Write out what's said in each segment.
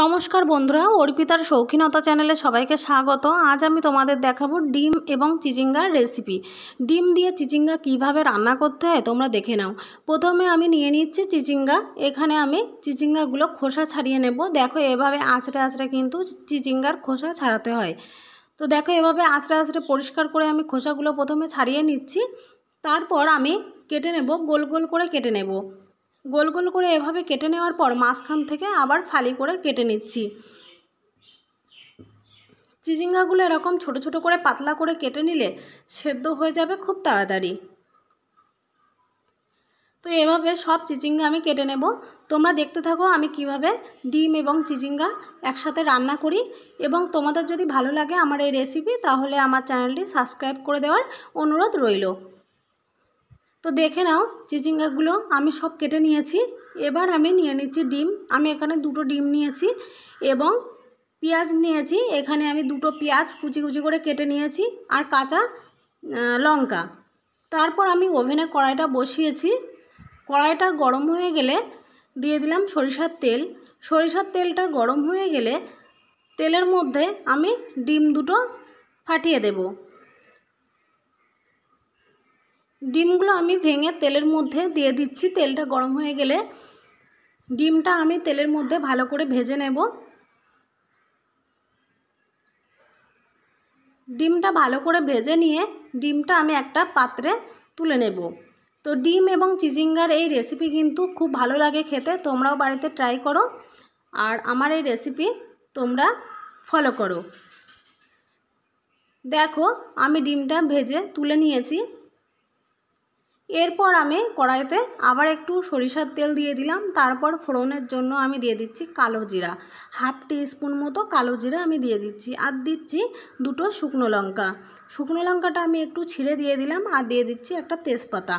নমস্কার বন্ধুরা, অর্পিতার শৌখিনতা চ্যানেলে সবাইকে স্বাগত। আজ আমি তোমাদের দেখাবো ডিম এবং চিচিঙ্গার রেসিপি। ডিম দিয়ে চিচিঙ্গা কীভাবে রান্না করতে হয় তোমরা দেখে নাও। প্রথমে আমি নিয়ে নিচ্ছি চিচিঙ্গা। এখানে আমি চিচিঙ্গাগুলো খোসা ছাড়িয়ে নেব। দেখো এভাবে আঁচড়ে আঁচড়ে কিন্তু চিচিঙ্গার খোসা ছাড়াতে হয়। তো দেখো এভাবে আঁচড়ে আঁচড়ে পরিষ্কার করে আমি খোসাগুলো প্রথমে ছাড়িয়ে নিচ্ছি। তারপর আমি কেটে নেব, গোল গোল করে কেটে নেব। গোল গোল করে এভাবে কেটে নেওয়ার পর মাঝখান থেকে আবার ফালি করে কেটে নিচ্ছি। চিচিঙ্গাগুলো এরকম ছোট ছোট করে পাতলা করে কেটে নিলে সেদ্ধ হয়ে যাবে খুব তাড়াতাড়ি। তো এভাবে সব চিচিঙ্গা আমি কেটে নেব। তোমরা দেখতে থাকো আমি কীভাবে ডিম এবং চিচিঙ্গা একসাথে রান্না করি এবং তোমাদের যদি ভালো লাগে আমার এই রেসিপি তাহলে আমার চ্যানেলটি সাবস্ক্রাইব করে দেওয়ার অনুরোধ রইল। তো দেখে নাও, চিচিঙ্গাগুলো আমি সব কেটে নিয়েছি। এবার আমি নিয়ে নিচ্ছি ডিম। আমি এখানে দুটো ডিম নিয়েছি এবং পেঁয়াজ নিয়েছি। এখানে আমি দুটো পেঁয়াজ কুচি কুচি করে কেটে নিয়েছি আর কাঁচা লঙ্কা। তারপর আমি ওভেনে কড়াইটা বসিয়েছি। কড়াইটা গরম হয়ে গেলে দিয়ে দিলাম সরিষার তেল। সরিষার তেলটা গরম হয়ে গেলে তেলের মধ্যে আমি ডিম দুটো ফাটিয়ে দেবো। ডিমগুলো আমি ভেঙে তেলের মধ্যে দিয়ে দিচ্ছি। তেলটা গরম হয়ে গেলে ডিমটা আমি তেলের মধ্যে ভালো করে ভেজে নেব। ডিমটা ভালো করে ভেজে নিয়ে ডিমটা আমি একটা পাত্রে তুলে নেব। তো ডিম এবং চিচিঙ্গার এই রেসিপি কিন্তু খুব ভালো লাগে খেতে, তোমরাও বাড়িতে ট্রাই করো। আর আমার এই রেসিপি তোমরা ফলো করো। দেখো, আমি ডিমটা ভেজে তুলে নিয়েছি। এরপর আমি কড়াইতে আবার একটু সরিষার তেল দিয়ে দিলাম। তারপর ফোড়নের জন্য আমি দিয়ে দিচ্ছি কালো জিরা। হাফ স্পুন মতো কালো জিরা আমি দিয়ে দিচ্ছি আর দিচ্ছি দুটো শুকনো লঙ্কা। শুকনো লঙ্কাটা আমি একটু ছিঁড়ে দিয়ে দিলাম আর দিয়ে দিচ্ছি একটা তেজপাতা।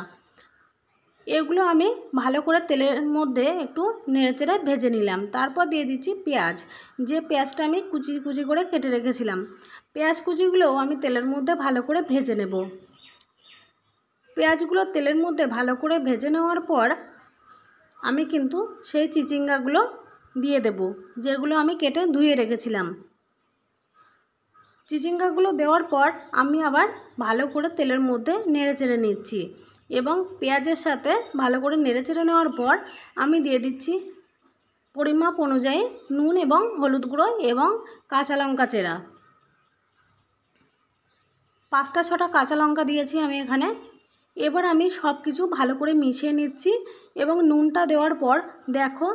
এগুলো আমি ভালো করে তেলের মধ্যে একটু নেড়েচেড়ে ভেজে নিলাম। তারপর দিয়ে দিচ্ছি পেঁয়াজ। যে পেঁয়াজটা আমি কুচি কুচি করে কেটে রেখেছিলাম, পেঁয়াজ কুচিগুলোও আমি তেলের মধ্যে ভালো করে ভেজে নেব। পেঁয়াজগুলো তেলের মধ্যে ভালো করে ভেজে নেওয়ার পর আমি কিন্তু সেই চিচিঙ্গাগুলো দিয়ে দেব, যেগুলো আমি কেটে ধুয়ে রেখেছিলাম। চিচিঙ্গাগুলো দেওয়ার পর আমি আবার ভালো করে তেলের মধ্যে নেড়ে চেড়ে নিচ্ছি এবং পেঁয়াজের সাথে ভালো করে নেড়ে চেড়ে নেওয়ার পর আমি দিয়ে দিচ্ছি পরিমাপ অনুযায়ী নুন এবং হলুদ গুঁড়ো এবং কাঁচা লঙ্কা চেরা। পাঁচটা ছটা কাঁচা লঙ্কা দিয়েছি আমি এখানে। এবার আমি সব কিছু ভালো করে মিশিয়ে নিচ্ছি এবং নুনটা দেওয়ার পর দেখো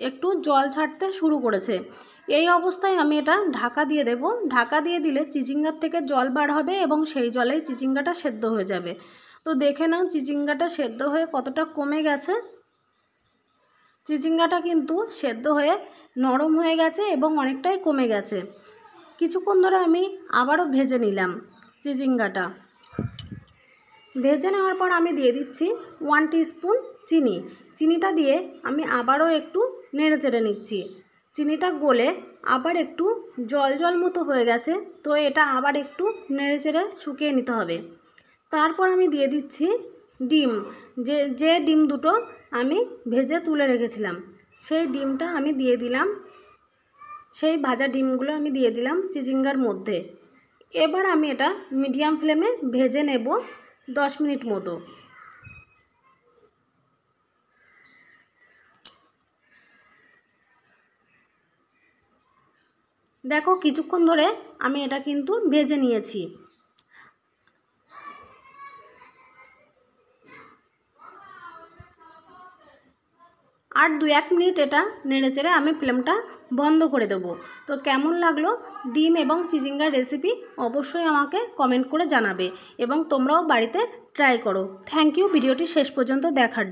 একটু জল ছাড়তে শুরু করেছে। এই অবস্থায় আমি এটা ঢাকা দিয়ে দেব। ঢাকা দিয়ে দিলে চিচিঙ্গার থেকে জল বার হবে এবং সেই জলেই চিচিঙ্গাটা সেদ্ধ হয়ে যাবে। তো দেখে নাও চিচিঙ্গাটা সেদ্ধ হয়ে কতটা কমে গেছে। চিচিঙ্গাটা কিন্তু সেদ্ধ হয়ে নরম হয়ে গেছে এবং অনেকটাই কমে গেছে। কিছুক্ষণ ধরে আমি আবারও ভেজে নিলাম চিচিঙ্গাটা। ভেজে নেওয়ার পর আমি দিয়ে দিচ্ছি ওয়ান স্পুন চিনি। চিনিটা দিয়ে আমি আবারও একটু নেড়ে চেড়ে নিচ্ছি। চিনিটা গলে আবার একটু জল জল মতো হয়ে গেছে, তো এটা আবার একটু নেড়ে চেড়ে শুকিয়ে নিতে হবে। তারপর আমি দিয়ে দিচ্ছি ডিম। যে যে ডিম দুটো আমি ভেজে তুলে রেখেছিলাম, সেই ডিমটা আমি দিয়ে দিলাম। সেই ভাজা ডিমগুলো আমি দিয়ে দিলাম চিচিঙ্গার মধ্যে। এবার আমি এটা মিডিয়াম ফ্লেমে ভেজে নেব। দশ মিনিট মতো। দেখো কিছুক্ষণ ধরে আমি এটা কিন্তু ভেজে নিয়েছি। আর দু এক মিনিট এটা নেড়ে চেড়ে আমি ফ্লেমটা বন্ধ করে দেবো। তো কেমন লাগল ডিম এবং চিচিঙ্গার রেসিপি অবশ্যই আমাকে কমেন্ট করে জানাবে এবং তোমরাও বাড়িতে ট্রাই করো। থ্যাংক ইউ ভিডিওটি শেষ পর্যন্ত দেখার